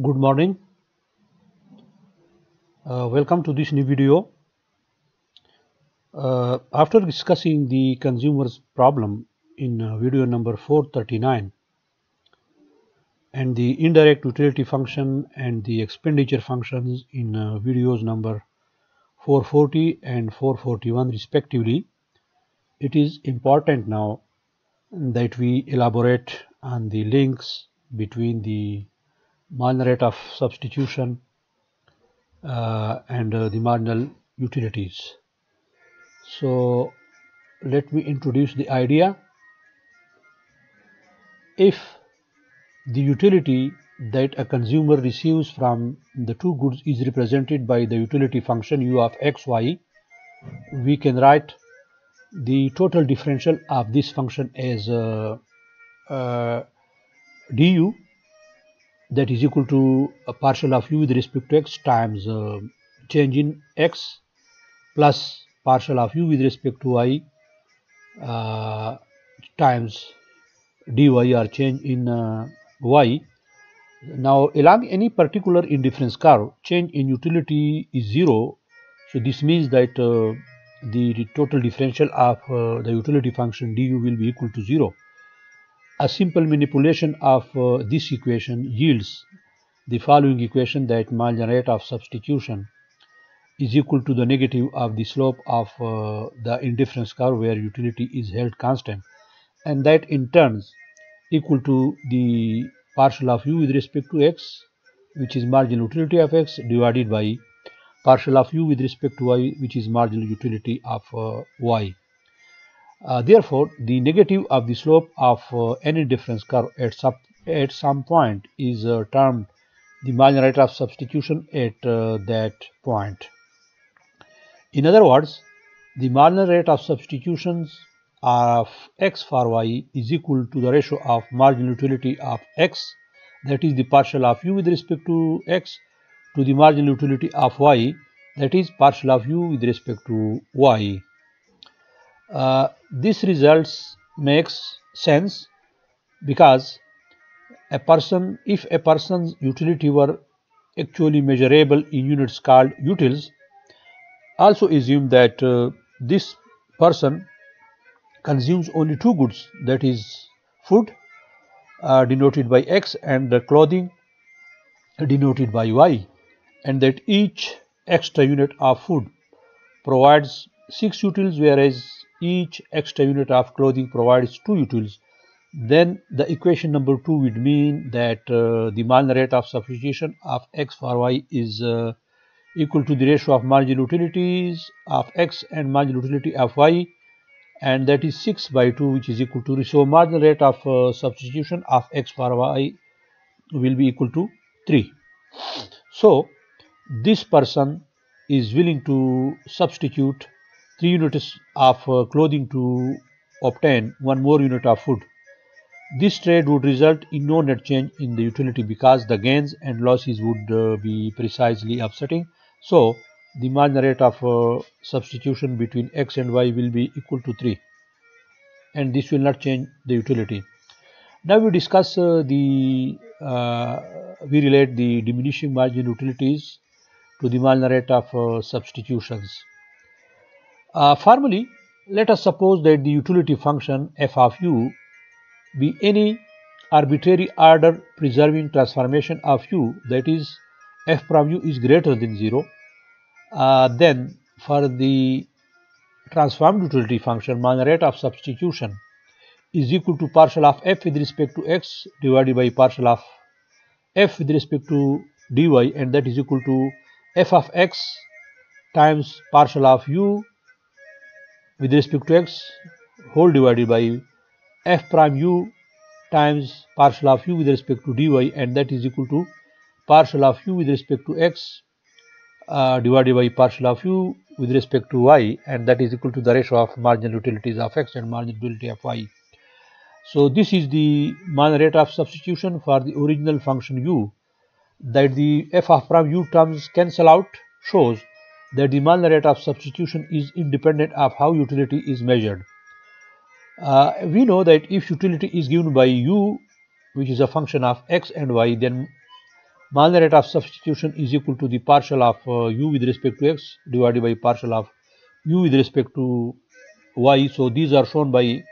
Good morning. Uh, welcome to this new video. Uh, after discussing the consumer's problem in uh, video number 439 and the indirect utility function and the expenditure functions in uh, videos number 440 and 441 respectively, it is important now that we elaborate on the links between the marginal rate of substitution uh, and uh, the marginal utilities. So let me introduce the idea. If the utility that a consumer receives from the two goods is represented by the utility function u of x, y, we can write the total differential of this function as uh, uh, du that is equal to a partial of u with respect to x times uh, change in x plus partial of u with respect to y uh, times dy or change in uh, y. Now along any particular indifference curve change in utility is 0 so this means that uh, the total differential of uh, the utility function du will be equal to 0. A simple manipulation of uh, this equation yields the following equation that marginal rate of substitution is equal to the negative of the slope of uh, the indifference curve where utility is held constant and that in turns equal to the partial of u with respect to x which is marginal utility of x divided by partial of u with respect to y which is marginal utility of uh, y. Uh, therefore, the negative of the slope of uh, an indifference curve at, sub, at some point is uh, termed the marginal rate of substitution at uh, that point. In other words, the marginal rate of substitutions of x for y is equal to the ratio of marginal utility of x that is the partial of u with respect to x to the marginal utility of y that is partial of u with respect to y. Uh, this results makes sense because a person if a person's utility were actually measurable in units called utils also assume that uh, this person consumes only two goods that is food uh, denoted by x and the clothing denoted by y and that each extra unit of food provides 6 utils whereas each extra unit of clothing provides 2 utils. Then the equation number 2 would mean that uh, the marginal rate of substitution of x for y is uh, equal to the ratio of marginal utilities of x and marginal utility of y and that is 6 by 2 which is equal to so marginal rate of uh, substitution of x for y will be equal to 3 so this person is willing to substitute 3 units of uh, clothing to obtain one more unit of food. This trade would result in no net change in the utility because the gains and losses would uh, be precisely offsetting. So, the marginal rate of uh, substitution between x and y will be equal to 3 and this will not change the utility. Now we discuss uh, the, uh, we relate the diminishing margin utilities to the marginal rate of uh, substitutions. Uh, formally, let us suppose that the utility function f of u be any arbitrary order preserving transformation of u that is f prime u is greater than 0 uh, then for the transformed utility function marginal rate of substitution is equal to partial of f with respect to x divided by partial of f with respect to dy and that is equal to f of x times partial of u with respect to x whole divided by f prime u times partial of u with respect to dy and that is equal to partial of u with respect to x uh, divided by partial of u with respect to y and that is equal to the ratio of marginal utilities of x and marginal utility of y. So this is the marginal rate of substitution for the original function u that the f of prime u terms cancel out shows the marginal rate of substitution is independent of how utility is measured. Uh, we know that if utility is given by u which is a function of x and y then Marginal rate of substitution is equal to the partial of uh, u with respect to x divided by partial of u with respect to y. So these are shown by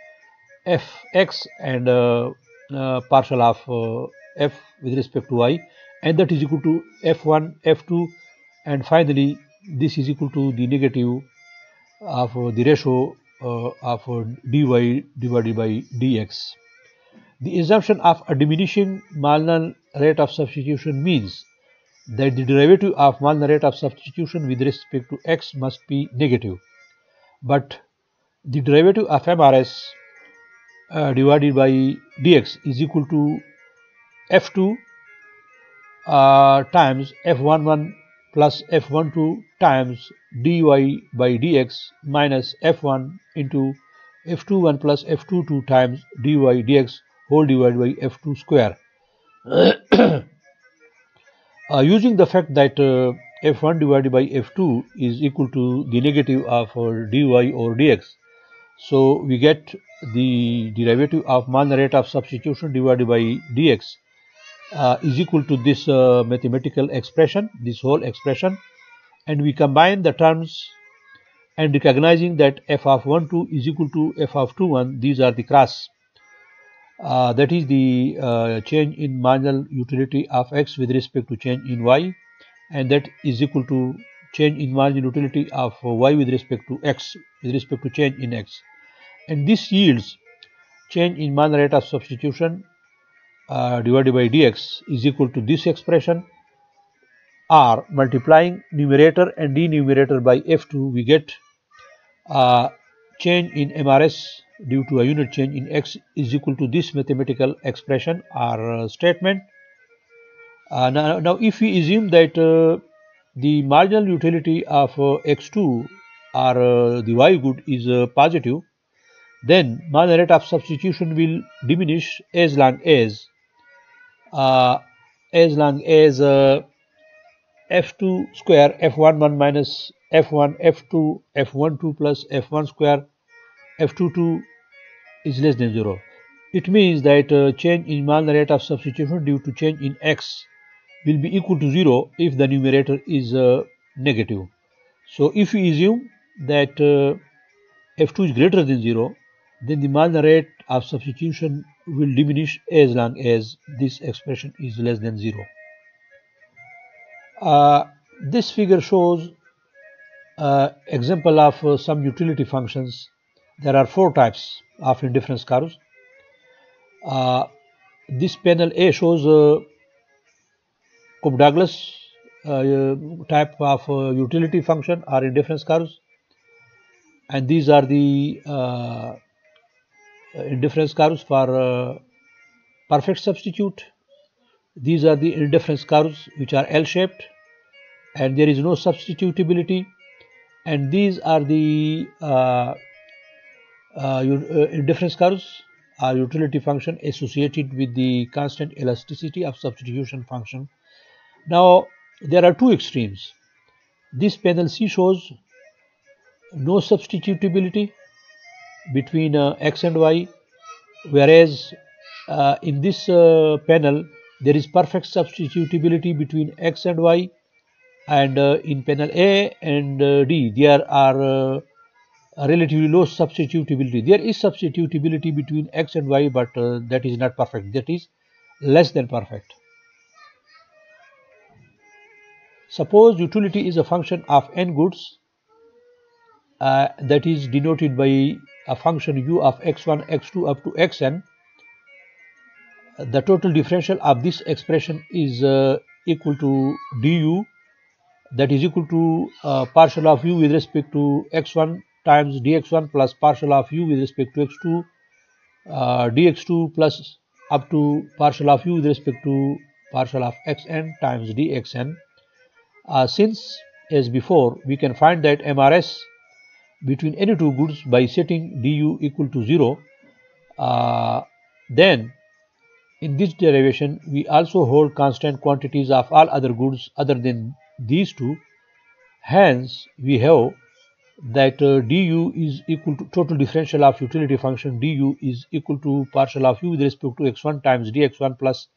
fx and uh, uh, partial of uh, f with respect to y and that is equal to f1, f2 and finally this is equal to the negative of uh, the ratio uh, of uh, dy divided by dx. The assumption of a diminishing marginal rate of substitution means that the derivative of marginal rate of substitution with respect to x must be negative. But the derivative of MRS uh, divided by dx is equal to f2 uh, times f11 plus f12 times dy by dx minus f1 into f21 plus f22 times dy dx whole divided by f2 square. uh, using the fact that uh, f1 divided by f2 is equal to the negative of dy or dx, so we get the derivative of marginal rate of substitution divided by dx uh, is equal to this uh, mathematical expression, this whole expression, and we combine the terms and recognizing that f of 1 2 is equal to f of 2 1 these are the cross. Uh, that is the uh, change in marginal utility of x with respect to change in y. And that is equal to change in marginal utility of y with respect to x with respect to change in x. And this yields change in marginal rate of substitution uh, divided by dx is equal to this expression or multiplying numerator and denominator by f2 we get uh, change in MRS due to a unit change in x is equal to this mathematical expression or uh, statement. Uh, now, now, if we assume that uh, the marginal utility of uh, x2 or the y good is positive, then marginal rate of substitution will diminish as long as uh, as long as uh, f2 square f11 minus f1 f2 f12 plus f1 square f22 is less than 0 it means that uh, change in marginal rate of substitution due to change in x will be equal to 0 if the numerator is uh, negative. So if we assume that uh, f2 is greater than 0 then the marginal rate of substitution will diminish as long as this expression is less than 0. Uh, this figure shows uh, example of uh, some utility functions. There are four types of indifference curves. Uh, this panel A shows uh, Cobb-Douglas uh, type of utility function or indifference curves and these are the uh, indifference curves for uh, perfect substitute. These are the indifference curves which are L-shaped and there is no substitutability and these are the uh, uh, indifference curves are utility function associated with the constant elasticity of substitution function. Now there are two extremes. This panel C shows no substitutability between uh, x and y. Whereas uh, in this uh, panel there is perfect substitutability between x and y and uh, in panel A and uh, D there are uh, relatively low substitutability. There is substitutability between x and y but that is not perfect. That is less than perfect. Suppose utility is a function of n goods that is denoted by a function u of x1, x2 up to xn, the total differential of this expression is uh, equal to du that is equal to uh, partial of u with respect to x1 times dx1 plus partial of u with respect to x2 uh, dx2 plus up to partial of u with respect to partial of xn times dxn. Uh, since as before we can find that MRS between any two goods by setting du equal to 0 uh, then in this derivation we also hold constant quantities of all other goods other than these two. Hence we have that uh, du is equal to total differential of utility function du is equal to partial of u with respect to x1 times dx1 plus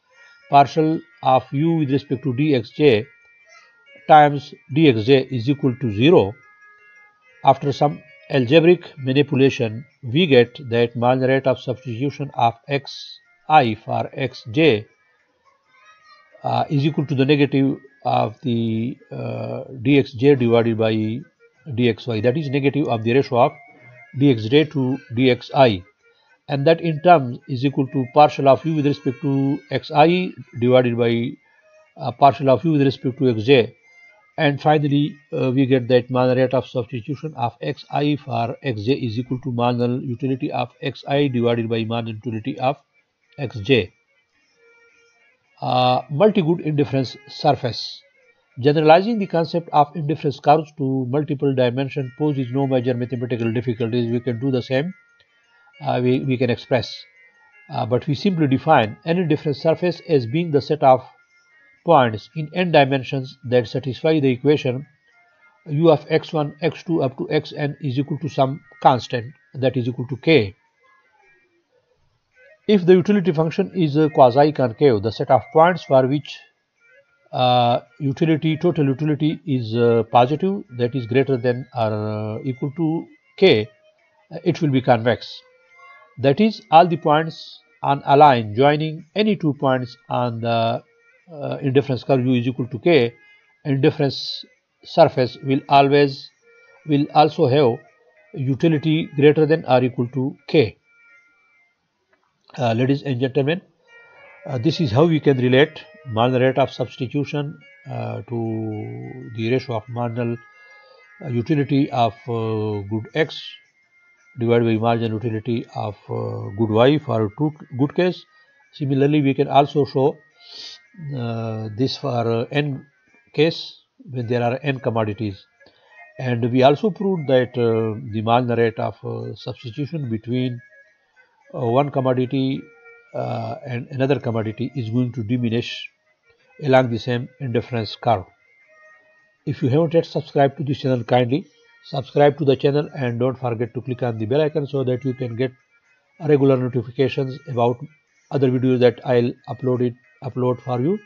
partial of u with respect to dxj times dxj is equal to 0, after some algebraic manipulation, we get that marginal rate of substitution of xi for xj uh, is equal to the negative of the uh, dxj divided by dxy that is negative of the ratio of dxj to dxi and that in turn is equal to partial of u with respect to xi divided by uh, partial of u with respect to xj and finally uh, we get that marginal rate of substitution of xi for xj is equal to marginal utility of xi divided by marginal utility of xj uh, multi-good indifference surface. Generalizing the concept of indifference curves to multiple dimension poses no major mathematical difficulties. We can do the same. Uh, we, we can express. Uh, but we simply define an indifference surface as being the set of points in n dimensions that satisfy the equation u of x1 x2 up to xn is equal to some constant that is equal to k. If the utility function is quasi-concave the set of points for which uh, utility total utility is uh, positive that is greater than or uh, equal to k it will be convex. That is all the points on a line joining any two points on the uh, indifference curve u is equal to k indifference surface will always will also have utility greater than or equal to k. Uh, ladies and gentlemen uh, this is how we can relate marginal rate of substitution uh, to the ratio of marginal uh, utility of uh, good x divided by marginal utility of good y for two good case. Similarly we can also show this for uh, n case when there are n commodities and we also proved that uh, the marginal rate of substitution between one commodity and another commodity is going to diminish along the same indifference curve. If you haven't yet subscribed to this channel kindly subscribe to the channel and don't forget to click on the bell icon so that you can get regular notifications about other videos that I'll upload it upload for you.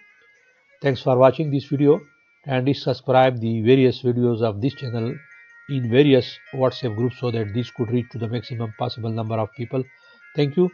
Thanks for watching this video and subscribe the various videos of this channel in various WhatsApp groups so that this could reach to the maximum possible number of people. Thank you.